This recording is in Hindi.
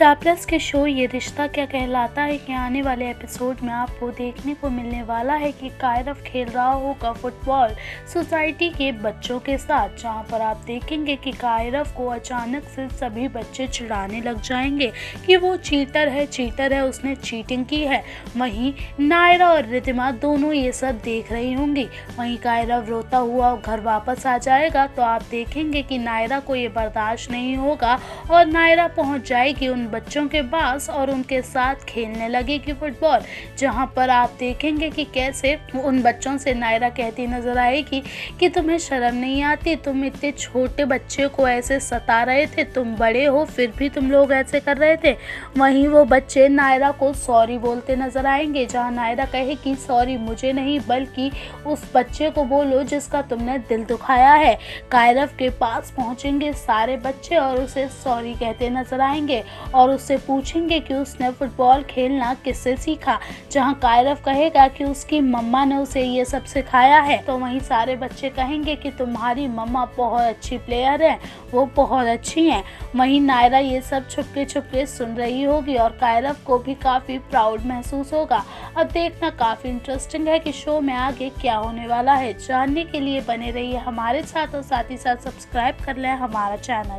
स्टार प्लस के शो ये रिश्ता क्या कहलाता है कि आने वाले एपिसोड में आपको देखने को मिलने वाला है कि कायरफ खेल रहा होगा फुटबॉल सोसाइटी के बच्चों के साथ, जहाँ पर आप देखेंगे कि कायरफ को अचानक से सभी बच्चे चिढ़ाने लग जाएँगे कि वो चीटर है चीटर है, उसने चीटिंग की है। वहीं नायरा और रितिमा दोनों ये सब देख रही होंगी। वहीं कायरव रोता हुआ घर वापस आ जाएगा तो आप देखेंगे कि नायरा को ये बर्दाश्त नहीं होगा और नायरा पहुँच जाएगी उन बच्चों के पास और उनके साथ खेलने लगेगी फुटबॉल, जहाँ पर आप देखेंगे कि कैसे उन बच्चों से नायरा कहती नज़र आएगी कि तुम्हें शर्म नहीं आती, तुम इतने छोटे बच्चे को ऐसे सता रहे थे, तुम बड़े हो, फिर भी तुम लोग ऐसे कर रहे थे। वहीं वो बच्चे नायरा को सॉरी बोलते नज़र आएँगे, जहाँ नायरा कहे कि, सॉरी मुझे नहीं, बल्कि उस बच्चे को बोलो जिसका तुमने दिल दुखाया है। कायरव के पास पहुँचेंगे सारे बच्चे और उसे सॉरी कहते नज़र आएँगे। और उससे पूछेंगे कि उसने फुटबॉल खेलना किससे सीखा? जहाँ कायरव कहेगा कि उसकी मम्मा ने उसे ये सब सिखाया है तो वहीं सारे बच्चे कहेंगे कि तुम्हारी मम्मा बहुत अच्छी प्लेयर है, वो बहुत अच्छी हैं। वहीं नायरा ये सब छुपके छुपके सुन रही होगी और कायरव को भी काफ़ी प्राउड महसूस होगा। अब देखना काफ़ी इंटरेस्टिंग है कि शो में आगे क्या होने वाला है। जानने के लिए बने रहिए हमारे साथ और साथ ही साथ सब्सक्राइब कर लें हमारा चैनल